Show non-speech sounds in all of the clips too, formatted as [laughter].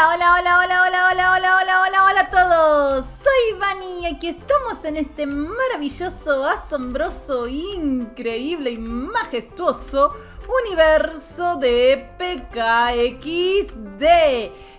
Hola, hola, hola, hola, hola, hola, hola, hola, hola, a todos. Soy Vani y aquí estamos en este maravilloso, asombroso, increíble y majestuoso universo de PKXD.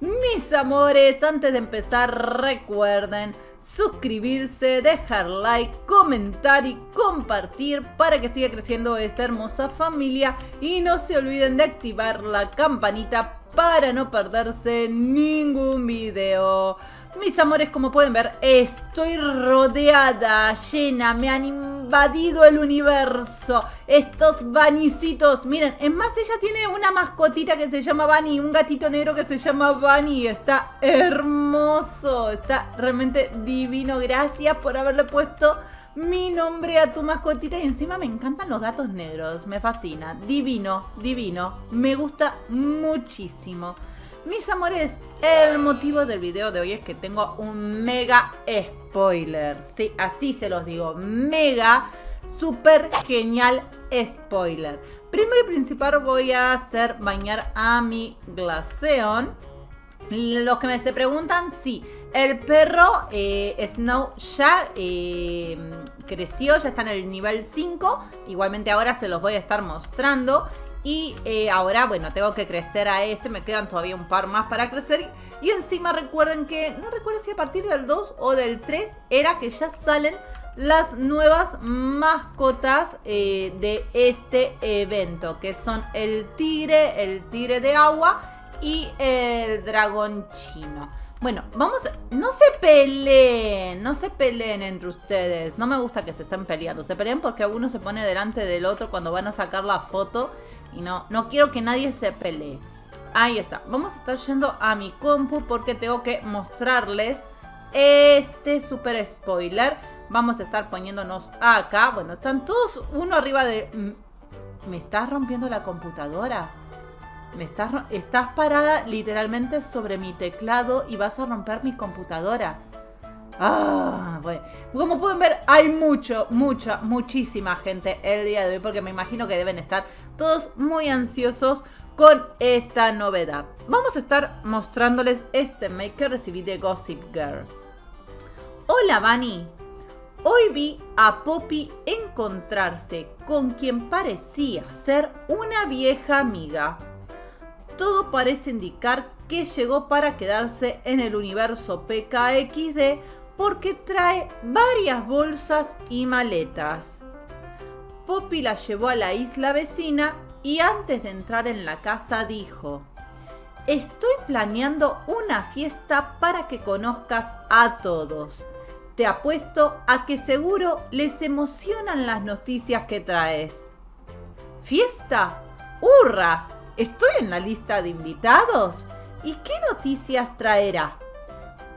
Mis amores, antes de empezar recuerden suscribirse, dejar like, comentar y compartir para que siga creciendo esta hermosa familia y no se olviden de activar la campanita para no perderse ningún video. Mis amores, como pueden ver, estoy rodeada, llena, me han invadido el universo. Estos banicitos, miren, es más, ella tiene una mascotita que se llama Bunny, un gatito negro que se llama Bunny. Está hermoso, está realmente divino. Gracias por haberle puesto mi nombre a tu mascotita y encima me encantan los gatos negros, me fascina, divino, divino, me gusta muchísimo. Mis amores, el motivo del video de hoy es que tengo un mega spoiler, sí, así se los digo, mega, super genial spoiler. Primero y principal voy a hacer bañar a mi glaceón. Los que me se preguntan, sí, el perro eh, Snow ya creció, ya está en el nivel 5. Igualmente ahora se los voy a estar mostrando. Y eh, ahora, bueno, tengo que crecer a este. Me quedan todavía un par más para crecer. Y encima recuerden que, no recuerdo si a partir del 2 o del 3 era que ya salen las nuevas mascotas de este evento. Que son el tigre, el tigre de agua y el dragón chino. Bueno, vamos, no se peleen, no se peleen entre ustedes. No me gusta que se estén peleando. Se peleen porque uno se pone delante del otro cuando van a sacar la foto. Y no, no quiero que nadie se pelee. Ahí está. Vamos a estar yendo a mi compu porque tengo que mostrarles este super spoiler. Vamos a estar poniéndonos acá. Bueno, están todos uno arriba de... ¿Me estás rompiendo la computadora? Estás, parada literalmente sobre mi teclado y vas a romper mi computadora. Ah, bueno. Como pueden ver, hay mucho, mucha, muchísima gente el día de hoy porque me imagino que deben estar todos muy ansiosos con esta novedad. Vamos a estar mostrándoles este make que recibí de Gossip Girl. Hola, Bunny. Hoy vi a Poppy encontrarse con quien parecía ser una vieja amiga todo parece indicar que llegó para quedarse en el universo PKXD porque trae varias bolsas y maletas. Poppy la llevó a la isla vecina y antes de entrar en la casa dijo, Estoy planeando una fiesta para que conozcas a todos. Te apuesto a que seguro les emocionan las noticias que traes. ¿Fiesta? ¡Hurra! ¿Estoy en la lista de invitados? ¿Y qué noticias traerá?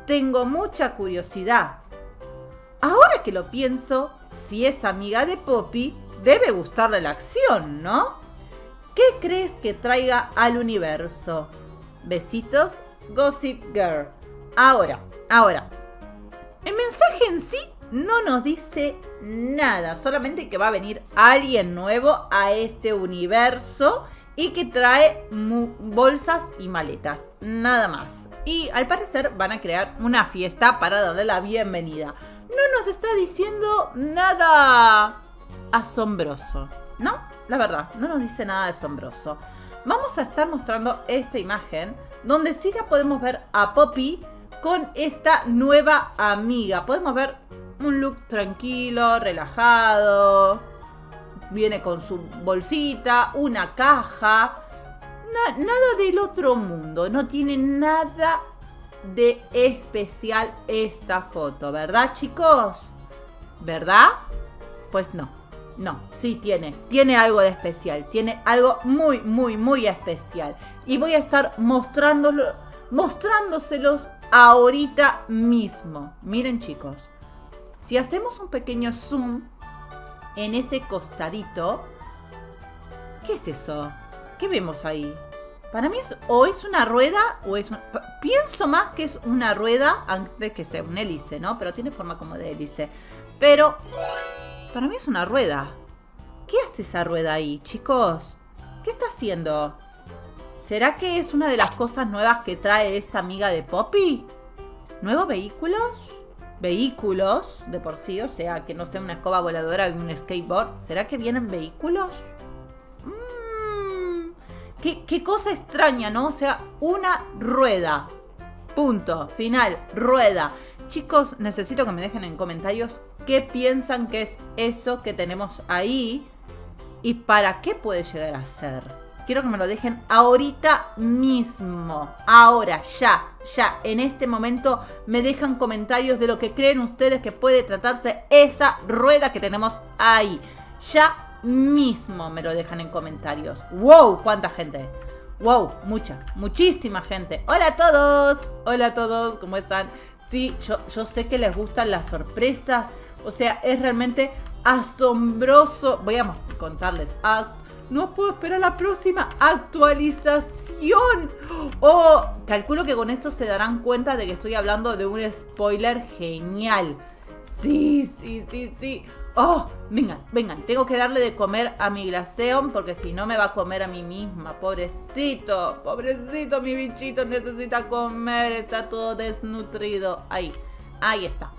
Tengo mucha curiosidad. Ahora que lo pienso, si es amiga de Poppy, debe gustarle la acción, ¿no? ¿Qué crees que traiga al universo? Besitos, Gossip Girl. Ahora, ahora. El mensaje en sí no nos dice nada, solamente que va a venir alguien nuevo a este universo y que trae bolsas y maletas, nada más. Y al parecer van a crear una fiesta para darle la bienvenida. No nos está diciendo nada asombroso, ¿no? La verdad, no nos dice nada asombroso. Vamos a estar mostrando esta imagen donde sí ya podemos ver a Poppy con esta nueva amiga. Podemos ver un look tranquilo, relajado, viene con su bolsita, una caja. nada del otro mundo. No tiene nada de especial esta foto, ¿verdad chicos? ¿Verdad? Pues no, no, sí tiene, tiene algo de especial, tiene algo muy, muy, muy especial. Y voy a estar mostrándolo, mostrándoselos ahorita mismo. Miren chicos, si hacemos un pequeño zoom en ese costadito. ¿Qué es eso? ¿Qué vemos ahí? Para mí es o es una rueda o es un... Pienso más que es una rueda antes que sea un hélice, ¿no? Pero tiene forma como de hélice. Pero para mí es una rueda. ¿Qué hace esa rueda ahí, chicos? ¿Qué está haciendo? ¿Será que es una de las cosas nuevas que trae esta amiga de Poppy? ¿Nuevos vehículos? Vehículos, de por sí, o sea, que no sea una escoba voladora y un skateboard. ¿Será que vienen vehículos? Mmm, qué, qué cosa extraña, ¿no? O sea, una rueda. Punto. Final. Rueda. Chicos, necesito que me dejen en comentarios qué piensan que es eso que tenemos ahí y para qué puede llegar a ser. Quiero que me lo dejen ahorita mismo. Ahora, ya, ya, en este momento me dejan comentarios de lo que creen ustedes que puede tratarse esa rueda que tenemos ahí. Ya mismo me lo dejan en comentarios. ¡Wow! ¿Cuánta gente? ¡Wow! Mucha, muchísima gente. Hola a todos. Hola a todos, ¿cómo están? Sí, yo, yo sé que les gustan las sorpresas. O sea, es realmente asombroso. Voy a contarles. No puedo esperar la próxima actualización. Oh, calculo que con esto se darán cuenta de que estoy hablando de un spoiler genial. Sí, sí, sí, sí. Oh, vengan, vengan, tengo que darle de comer a mi glaceón porque si no me va a comer a mí misma. Pobrecito, pobrecito, mi bichito necesita comer, está todo desnutrido. Ahí, ahí está.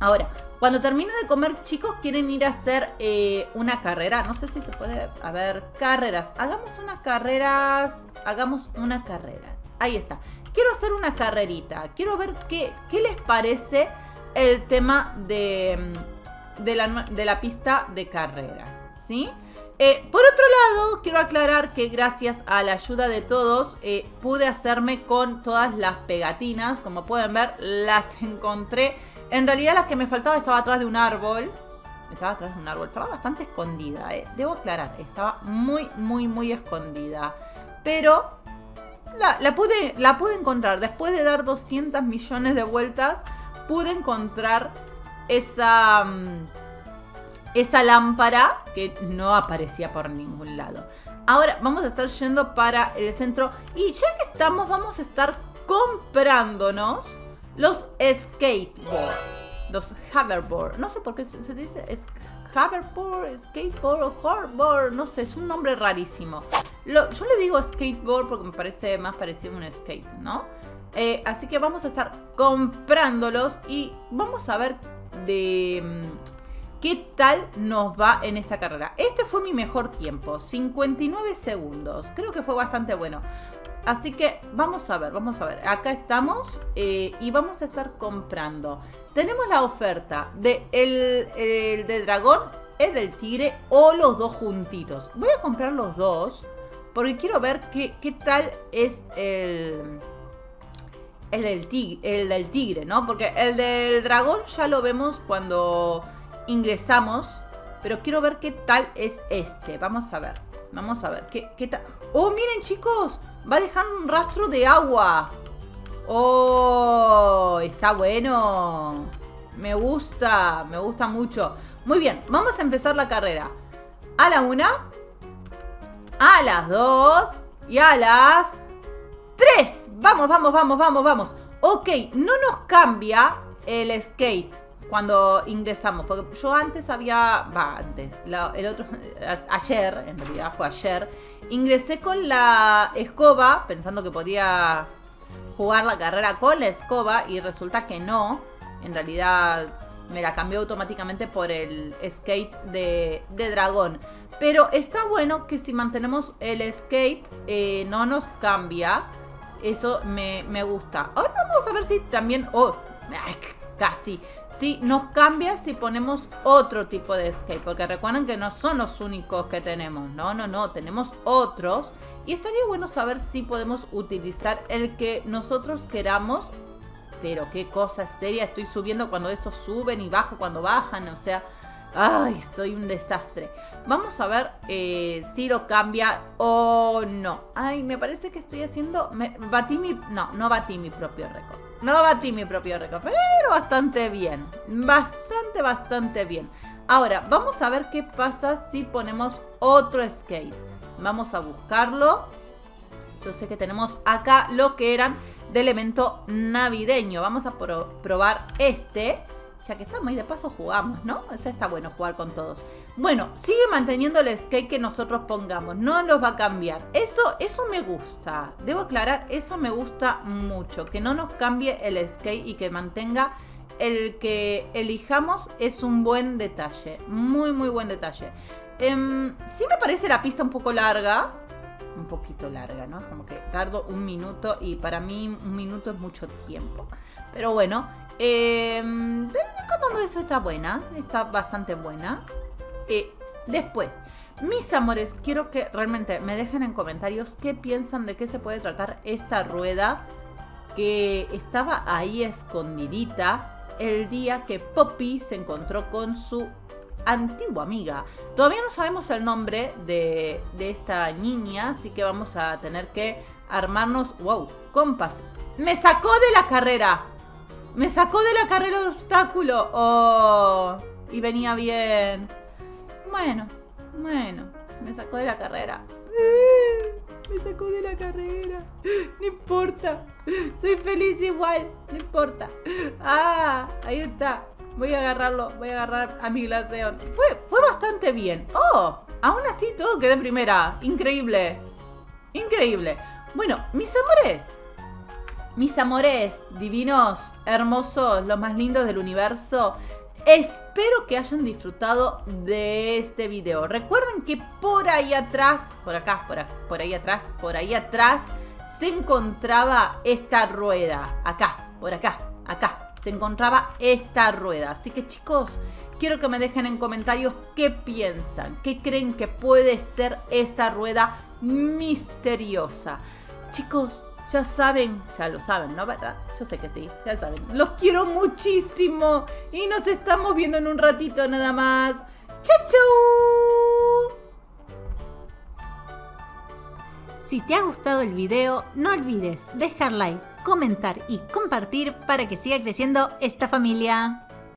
Ahora, cuando termine de comer, chicos, quieren ir a hacer eh, una carrera. No sé si se puede. A ver, carreras. Hagamos unas carreras. Hagamos una carrera. Ahí está. Quiero hacer una carrerita. Quiero ver qué, qué les parece el tema de de la, pista de carreras, ¿sí? Eh, por otro lado, quiero aclarar que gracias a la ayuda de todos eh, pude hacerme con todas las pegatinas. Como pueden ver, las [laughs] encontré. En realidad la que me faltaba estaba atrás de un árbol. Estaba atrás de un árbol. Estaba bastante escondida, eh. Debo aclarar, estaba muy, muy, muy escondida. Pero la, pude, la pude encontrar. Después de dar 200 millones de vueltas, pude encontrar esa, mm, esa lámpara que no aparecía por ningún lado. Ahora vamos a estar yendo para el centro y ya que estamos vamos a estar comprándonos los skateboard, los hoverboard. No sé por qué se, dice hoverboard, skateboard o hoverboard, no sé, es un nombre rarísimo. yo le digo skateboard porque me parece más parecido a un skate, ¿no? Eh, así que vamos a estar comprándolos y vamos a ver de mm, qué tal nos va en esta carrera. Este fue mi mejor tiempo, 59 segundos. Creo que fue bastante bueno. Así que vamos a ver, vamos a ver. Acá estamos eh, y vamos a estar comprando. Tenemos la oferta de el, de dragón, el del tigre o los dos juntitos. Voy a comprar los dos porque quiero ver qué, qué tal es el el del, tigre, el del tigre, ¿no? Porque el del dragón ya lo vemos cuando ingresamos. Pero quiero ver qué tal es este. Vamos a ver. Vamos a ver. ¿Qué, qué tal? ¡Oh, miren, chicos! Va a dejar un rastro de agua. ¡Oh! Está bueno. Me gusta. Me gusta mucho. Muy bien. Vamos a empezar la carrera. A la una. A las dos. Y a las ¡Tres! Vamos, vamos, vamos, vamos, vamos. Ok, no nos cambia el skate cuando ingresamos. Porque yo antes había. Va, antes. el otro. [laughs] Ayer, en realidad fue ayer. Ingresé con la escoba, pensando que podía jugar la carrera con la escoba. Y resulta que no. En realidad me la cambió automáticamente por el skate de, dragón. Pero está bueno que si mantenemos el skate eh, no nos cambia. Eso me, gusta. Ahora vamos a ver si también... Oh, casi. Si nos cambia si ponemos otro tipo de skate. Porque recuerden que no son los únicos que tenemos. No, no, no. Tenemos otros. Y estaría bueno saber si podemos utilizar el que nosotros queramos. Pero qué cosa seria. Estoy subiendo cuando estos suben y bajo cuando bajan. O sea... Ay, soy un desastre. Vamos a ver eh, si lo cambia o no. Ay, me parece que estoy haciendo... Me, batí mi... No, no batí mi propio récord. No batí mi propio récord, pero bastante bien. Bastante, bastante bien. Ahora, vamos a ver qué pasa si ponemos otro skate. Vamos a buscarlo. Yo sé que tenemos acá lo que eran de elemento navideño. Vamos a probar este ya que estamos ahí de paso jugamos, ¿no? O sea, está bueno jugar con todos. Bueno, sigue manteniendo el skate que nosotros pongamos, no los va a cambiar. Eso, eso me gusta. Debo aclarar, eso me gusta mucho. Que no nos cambie el skate y que mantenga el que elijamos es un buen detalle. Muy, muy buen detalle. Eh, sí me parece la pista un poco larga. Un poquito larga, ¿no? Como que tardo un minuto y para mí un minuto es mucho tiempo. Pero bueno, eh, contando eso está buena. Está bastante buena. Eh, después, mis amores, quiero que realmente me dejen en comentarios qué piensan de qué se puede tratar esta rueda que estaba ahí escondidita el día que Poppy se encontró con su antigua amiga. Todavía no sabemos el nombre de, esta niña, así que vamos a tener que armarnos. ¡Wow! Compas. ¡Me sacó de la carrera! ¡Me sacó de la carrera el obstáculo! ¡Oh! Y venía bien. Bueno, bueno, me sacó de la carrera. Me sacó de la carrera. No importa. Soy feliz igual. No importa. Ah, ahí está. Voy a agarrarlo. Voy a agarrar a mi glaseón. Fue, fue bastante bien. Oh, aún así todo quedó en primera. Increíble. Increíble. Bueno, mis amores. Mis amores divinos, hermosos, los más lindos del universo. Espero que hayan disfrutado de este video. Recuerden que por ahí atrás, por acá, por, por ahí atrás, por ahí atrás, se encontraba esta rueda. Acá, por acá, acá, se encontraba esta rueda. Así que chicos, quiero que me dejen en comentarios qué piensan, qué creen que puede ser esa rueda misteriosa. Chicos, ya saben, ya lo saben, ¿no? ¿Verdad? Yo sé que sí, ya saben. Los quiero muchísimo y nos estamos viendo en un ratito nada más. ¡Chau, chau! Si te ha gustado el video, no olvides dejar like, comentar y compartir para que siga creciendo esta familia.